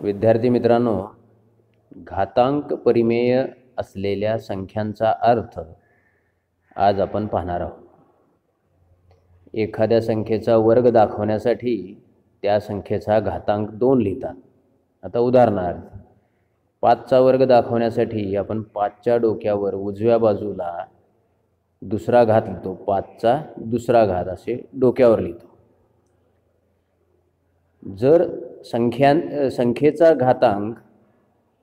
विद्यार्थी मित्रांनो घातांक परिमेय असलेल्या संख्यांचा अर्थ आज आपण पाहणार आहोत. एखाद्या संख्येचा वर्ग दाखवण्यासाठी त्या संख्येचा घातांक दोन लिहितात. आता उदाहरणार्थ पाचचा वर्ग दाखवण्यासाठी आपण पाचच्या डोक्यावर उजव्या बाजूला दुसरा घात लिहितो पाचचा दुसरा घात असे डोक्यावर लिहितो. जर संख्यां संख्येचा घातांक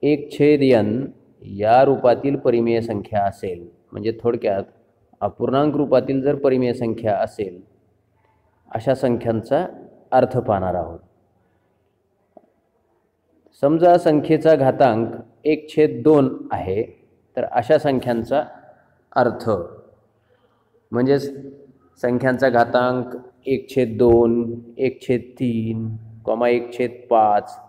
एक छेद यन या रूपातील परिमेय संख्या असेल. म्हणजे थोडक्यात अपूर्णांक रूपातील जर परिमेय संख्या असेल अशा संख्यांचा अर्थ पाहणार आहोत. समजा संख्येचा घातांक एक छेद दोन आहे तर अशा संख्यांचा अर्थ म्हणजेच संख्यांचा घातांक एक छेद दोन एक छेद तीन कॉमा एक छेद पाच.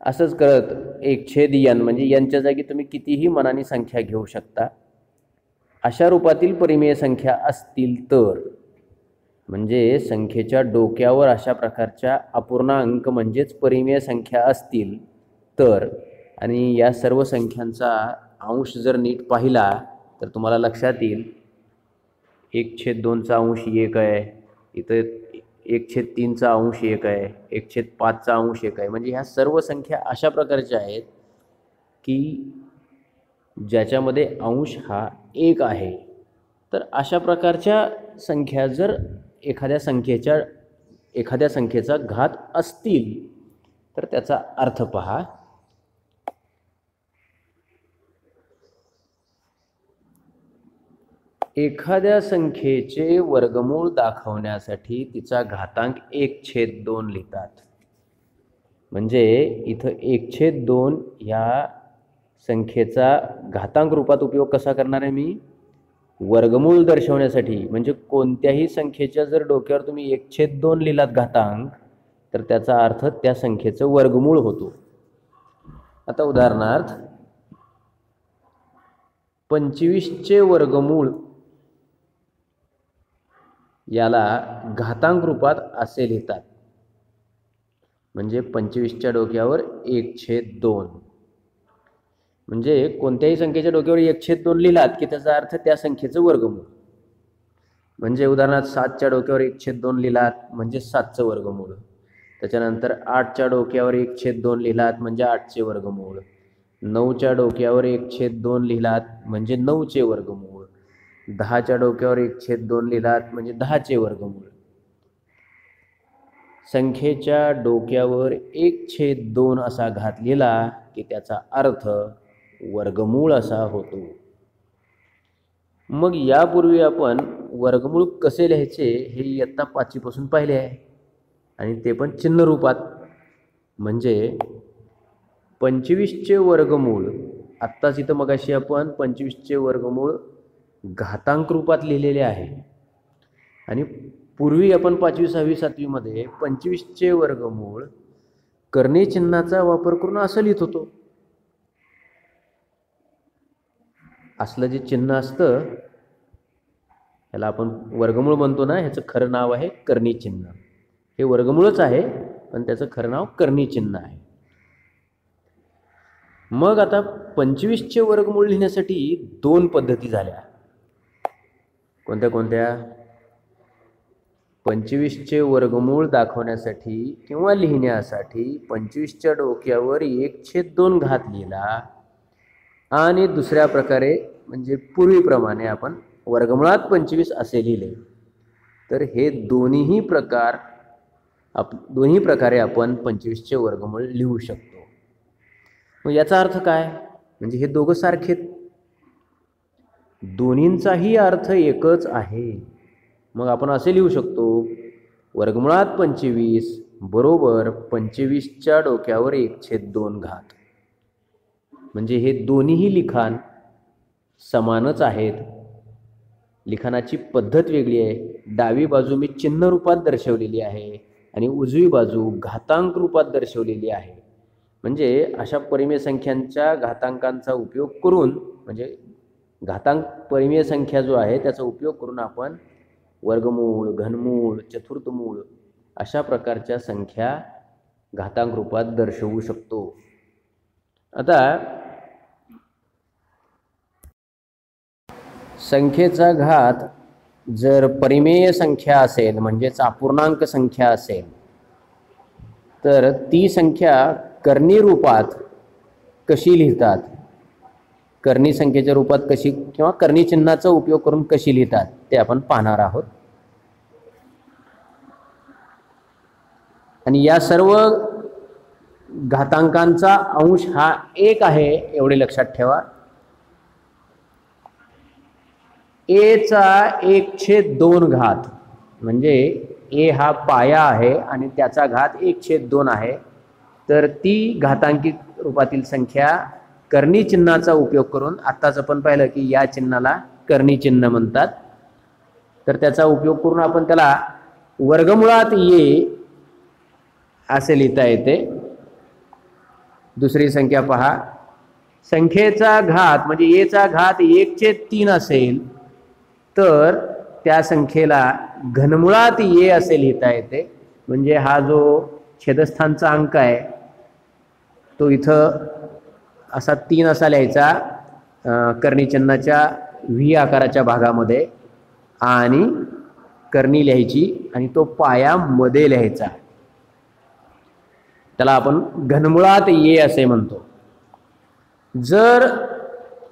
असंच करत एक छेद यन म्हणजे यांच्या जागी तुम्ही कितीही मनाने संख्या घेऊ शकता. अशा रूपातील परिमेय संख्या असतील तर. म्हणजे संख्येच्या डोक्यावर अशा प्रकारच्या अपूर्णांक म्हणजेच परिमेय संख्या असतील तर. आणि या सर्व संख्यांचा अंश जर नीट पाहिला तर तुम्हाला लक्षात येईल. एक छेद दोनचा अंश एक आहे. इथं एकशे तीनचा अंश एक आहे एकशे पाचचा अंश एक आहे. म्हणजे ह्या सर्व संख्या अशा प्रकारच्या आहेत की ज्याच्यामध्ये अंश हा एक आहे. तर अशा प्रकारच्या संख्या जर एखाद्या संख्येच्या एखाद्या संख्येचा घात असतील तर त्याचा अर्थ पहा. एखाद्या संख्येचे वर्गमूळ दाखवण्यासाठी तिचा घातांक एक छेद दोन लिहितात. म्हणजे इथं एक छेद दोन ह्या संख्येचा घातांक रूपात उपयोग कसा करणार आहे मी? वर्गमूळ दर्शवण्यासाठी म्हणजे कोणत्याही संख्येच्या जर डोक्यावर तुम्ही एक छेद दोन लिहिलात घातांक तर त्याचा अर्थ त्या संख्येचं वर्गमूळ होतो. आता उदाहरणार्थ पंचवीसचे वर्गमूळ याला घातांक रूपात असे लिहितात. म्हणजे पंचवीसच्या डोक्यावर एक छेद दोन. म्हणजे कोणत्याही संख्येच्या डोक्यावर एक छेद दोन लिहिलात की त्याचा अर्थ त्या संख्येचं वर्गमूळ. म्हणजे उदाहरणार्थ सातच्या डोक्यावर एक छेद दोन लिहिलात म्हणजे सातचं वर्गमूळ. त्याच्यानंतर आठच्या डोक्यावर एक छेद दोन लिहिलात म्हणजे आठचे वर्गमूळ. नऊच्या डोक्यावर एक छेद दोन लिहिलात म्हणजे नऊचे वर्गमूळ. दहाच्या डोक्यावर एक छेद दोन लिहिलात म्हणजे दहाचे वर्गमूळ. संख्येच्या डोक्यावर एक छेद दोन असा घात लिहिला की त्याचा अर्थ वर्गमूळ असा होतो. मग यापूर्वी आपण वर्गमूळ कसे लिहायचे हे इयत्ता पाचवीपासून पाहिले आहे. आणि ते पण चिन्ह रूपात. म्हणजे पंचवीसचे वर्गमूळ आत्ताच इथं मगाशी आपण पंचवीसचे वर्गमूळ घातांक रूपात लिहिलेले आहे. आणि पूर्वी आपण पाचवी सहावी सातवीमध्ये पंचवीसचे वर्गमूळ करणे चिन्हाचा वापर करून असं लिहित होतो. असलं जे चिन्ह असतं ह्याला आपण वर्गमूळ म्हणतो ना ह्याचं खरं नाव आहे करणी चिन्ह. हे वर्गमूळच आहे पण त्याचं खरं नाव करणी चिन्ह आहे. मग आता पंचवीसचे वर्गमूळ लिहिण्यासाठी दोन पद्धती झाल्या. कोणत्या कोणत्या? पंचवीसचे वर्गमूळ दाखवण्यासाठी किंवा लिहिण्यासाठी पंचवीसच्या डोक्यावर एक छेद दोन घात लिहिला. आणि दुसऱ्या प्रकारे म्हणजे पूर्वीप्रमाणे आपण वर्गमुळात पंचवीस असे लिहिले. तर हे दोन्हीही प्रकार आप दोन्ही प्रकारे आपण पंचवीसचे वर्गमूळ लिहू शकतो. मग याचा अर्थ काय? म्हणजे हे दोघं सारखेत दोन्हींचाही अर्थ एकच आहे. मग आपण असे लिहू शकतो वर्गमुळात पंचवीस बरोबर पंचवीसच्या डोक्यावर एक छेद दोन घात. म्हणजे हे दोन्हीही लिखाण समानच आहेत. लिखाणाची पद्धत वेगळी आहे. डावी बाजू मी चिन्ह रूपात दर्शवलेली आहे आणि उजवी बाजू घातांक रूपात दर्शवलेली आहे. म्हणजे अशा परिमेय संख्यांच्या घातांकांचा उपयोग करून म्हणजे घातांक परिमेय संख्या जो आहे त्याचा उपयोग करून आपण वर्गमूळ घनमूळ चतुर्थमूळ अशा प्रकारच्या संख्या घातांक रूपात दर्शवू शकतो. आता संख्येचा घात जर परिमेय संख्या असेल म्हणजेच अपूर्णांक संख्या असेल तर ती संख्या कर्णी रूपात कशी लिहितात? कर्णी संख्येच्या रूपात कशी किंवा कर्णी चिन्हाचा उपयोग करून कशी लिहितात ते आपण पाहणार आहोत. आणि या सर्व घातांकांचा अंश हा एक आहे एवढे लक्षात ठेवा. एचा एक छेद दोन घात म्हणजे ए हा पाया आहे आणि त्याचा घात एक छेद दोन आहे. तर ती घातांकित रूपातील संख्या कर्णी चिन्हाचा उपयोग करून आत्ताच आपण पाहिलं की या चिन्हाला कर्णी चिन्ह म्हणतात. तर त्याचा उपयोग करून आपण त्याला वर्गमुळात ये असे लिहिता येते. दुसरी संख्या पहा. संख्येचा घात म्हणजे एचा घात एकचे तीन असेल तर त्या संख्येला घनमुळात ये असे लिहिता येते. म्हणजे हा जो छेदस्थानचा अंक आहे तो इथं असा तीन असा लिहायचा कर्णीचन्नाच्या व्ही आकाराच्या भागामध्ये आणि कर्णी लिहायची आणि तो पायामध्ये लिहायचा. त्याला आपण घनमुळात ये असे म्हणतो. जर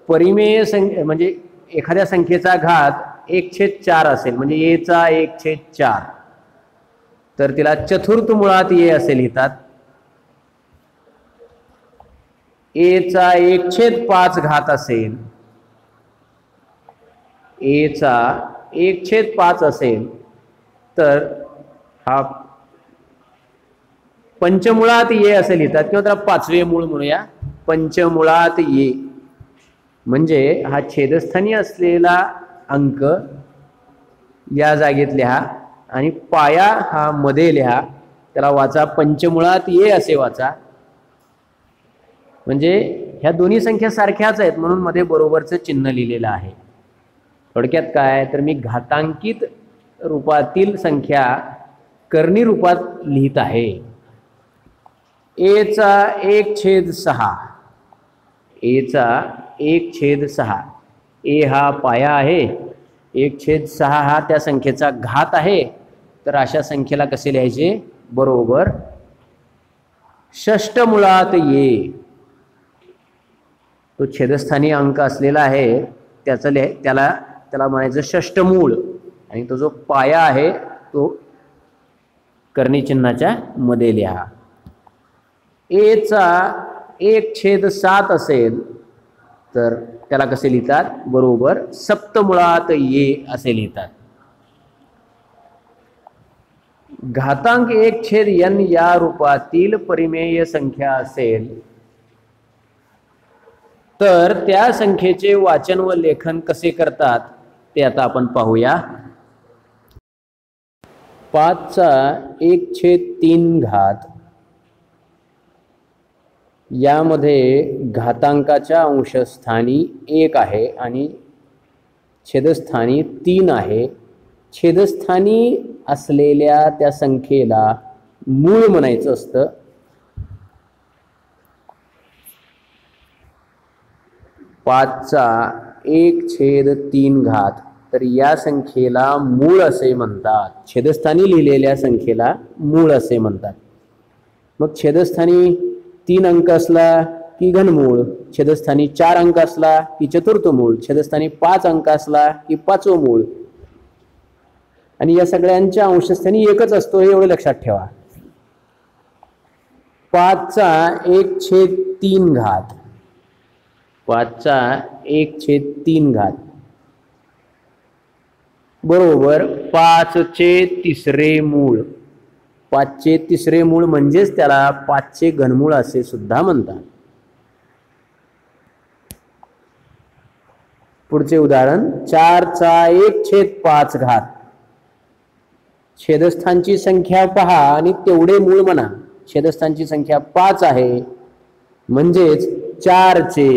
परिमेय संख्या म्हणजे एखाद्या संख्येचा घात एक छेद चार असेल म्हणजे येचा एक छेद चार तर तिला चतुर्थ मुळात ये असे लिहितात. एचा एक छेद पाच घात असेल. एचा एक छेद पाच असेल. तर हा पंचमुळात ये असे लिहितात किंवा त्याला पाचवे मूळ म्हणूया. पंचमुळात ये म्हणजे हा छेदस्थानी असलेला अंक या जागेत लिहा आणि पाया हा मध्ये लिहा. त्याला वाचा पंचमुळात ये असे वाचा. म्हणजे ह्या दोन्ही संख्या सारख्याच आहेत म्हणून मध्ये बरोबरचं चिन्ह लिहिलेलं आहे. थोडक्यात काय तर मी घातांकित रूपातील संख्या करणी रूपात लिहित आहे. एचा एक छेद सहा. एचा एक छेद सहा. ए हा पाया आहे. एक छेद सहा हा त्या संख्येचा घात आहे. तर अशा संख्येला कसे लिहायचे? बरोबर. षष्ट मुळात ये तो छेदस्थानी अंक असलेला आहे त्याचं लिह त्याला त्याला म्हणायचं षष्टमूळ आणि तो जो पाया आहे तो कर्णीचिन्हाच्या मध्ये लिहा. एचा एक छेद सात असेल तर त्याला कसे लिहितात? बरोबर सप्तमुळात ये असे लिहितात. घातांक एक छेद एन या रूपातील परिमेय संख्या असेल तर त्या संख्येचे वाचन व लेखन कसे करतात ते आता आपण पाहूया. पाचचा एक छेद तीन घात. यामध्ये घातांकाच्या अंशस्थानी एक आहे आणि छेदस्थानी तीन आहे. छेदस्थानी असलेल्या त्या संख्येला मूळ म्हणायचं असतं. पाचचा एक छेद तीन घात. तर या संख्येला मूळ असे म्हणतात. छेदस्थानी लिहिलेल्या संख्येला मूळ असे म्हणतात. मग छेदस्थानी तीन अंक असला की घनमूळ छेदस्थानी चार अंक असला की चतुर्थ मूळ छेदस्थानी पाच अंक असला की पाचवं मूळ आणि या सगळ्यांच्या अंशस्थानी एकच असतो हे एवढं लक्षात ठेवा. पाचचा एक छेद तीन घात. पाचचा एक छेद तीन घात. बरोबर पाचचे तिसरे मूळ. पाचचे तिसरे मूळ म्हणजेच त्याला पाचचे घनमूळ असे सुद्धा म्हणतात. पुढचे उदाहरण चारचा एक छेद पाच घात. छेदस्थानची संख्या पहा आणि तेवढे मूळ म्हणा. छेदस्थानची संख्या पाच आहे. म्हणजेच चारचे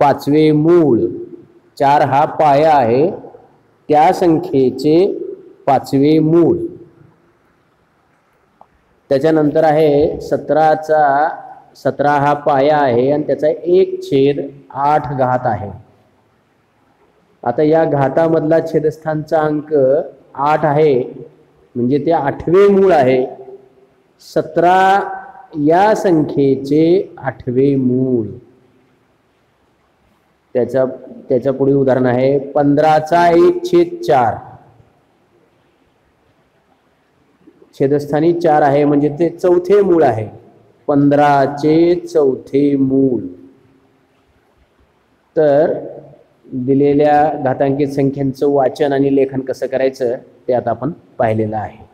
पाचवे मूळ. चार हा पाया आहे त्या संख्येचे पाचवे मूळ. त्याच्यानंतर आहे सतराचा सतरा हा पाया आहे आणि त्याचा एक छेद आठ घात आहे. आता या घातामधला छेदस्थानचा अंक आठ आहे म्हणजे ते आठवे मूळ आहे. सतरा या संख्येचे आठवे मूळ. त्याच्या त्याच्या पुढे उदाहरण आहे पंधराचा एक छेद चार. छेदस्थानी चार आहे म्हणजे ते चौथे मूळ आहे. पंधराचे चौथे मूळ. तर दिलेल्या घातांकित संख्यांचं वाचन आणि लेखन कसं करायचं ते आता आपण पाहिलेलं आहे.